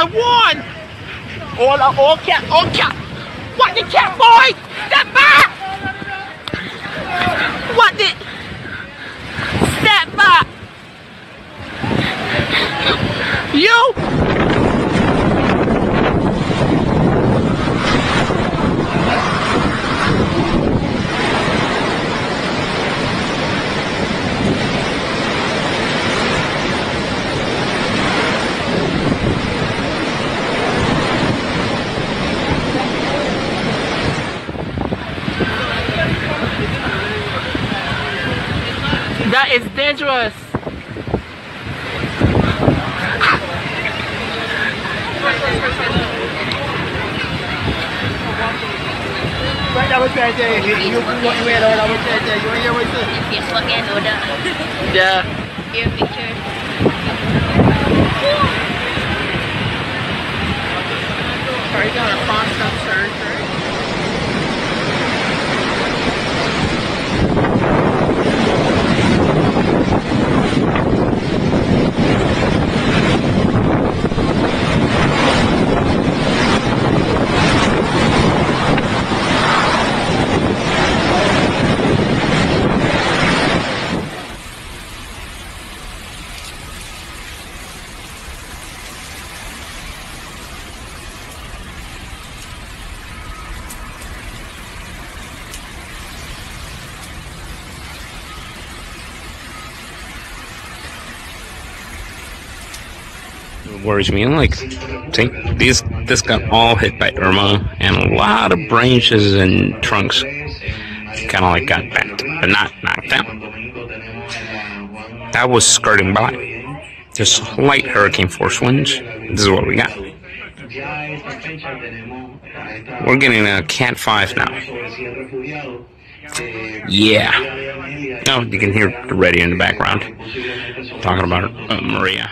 I won! Hola, oh cat, all cat! What the cat boy? Step back! What the? Step back! You! That is dangerous. Right now, JJ. You, you, you, you, JJ. You ain't here with us. Facebook and Oda. Yeah. Your picture. Worries me. I'm like, think these this got all hit by Irma, and a lot of branches and trunks kind of like got bent, but not knocked down. That was skirting by. Just light hurricane force winds. This is what we got. We're getting a Cat 5 now. Yeah. Oh, you can hear the radio in the background talking about uh, Maria.